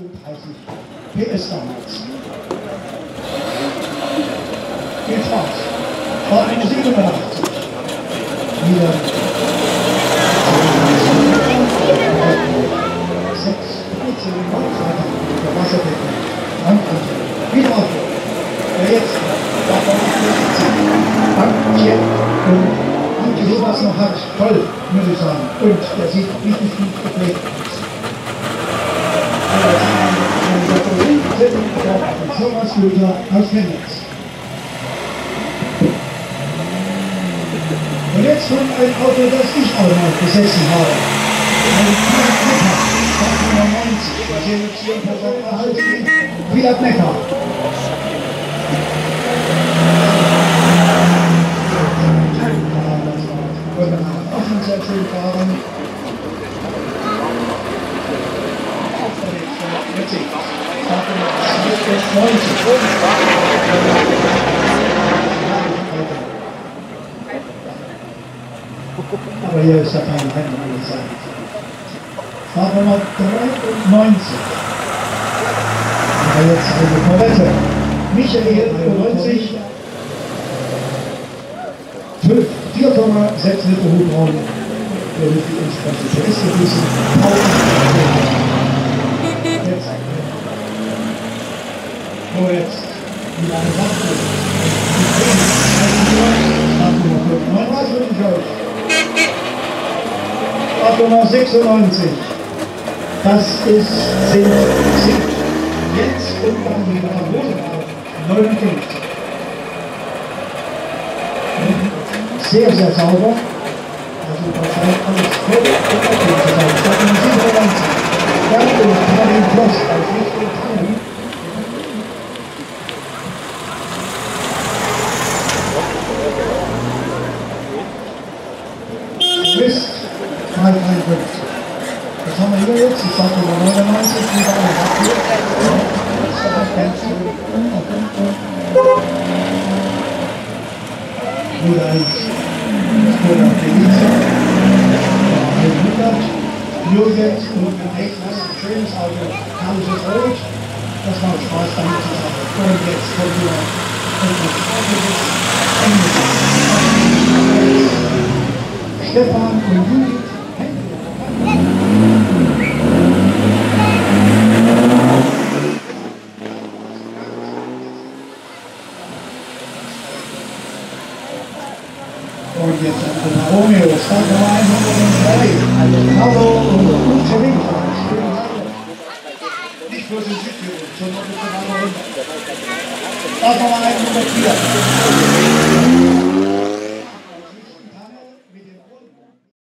PS damals. Viel Spaß. War eine 87. Wieder. 6, 13, 9, der Wasserdeckel. Landkante. Wieder auf. Der jetzt. Danke. Und Anke sowas noch hat, toll, muss ich sagen. Und der sieht richtig gut gepflegt aus. Thomas Luther aus Chemnitz. Und jetzt kommt ein Auto, das ich auch mal besessen habe. Ein Fiat Mecca, 1990. Wir sehen uns hier unter seinem Erhaltung. Fiat. Und dann auch sehr schön fahren. Aber hier ist ja kein Rennen angezeigt. Fahrnummer 93. Aber jetzt eine Korvette. Michael 90. 4,6 Liter Hubraum. Der wird die entsprechende 2,96. Das ist, sind, sind jetzt und dann wieder am Rosenberg 59. Sehr, sehr sauber. Also da scheint alles voll und offen zu sein. 2,97. Danke, Karin Kloss, als nicht 353. Was haben wir hier jetzt? Ich sage Nummer 99, wieder eine ganz Wieder eins. Wurde auf der Liste. 100. Jürgens und ein schönes Auto. Tausend Rot. Das macht Spaß damit zusammen. Und jetzt kommt wieder etwas Englisch. Stefan und Thank día, gente.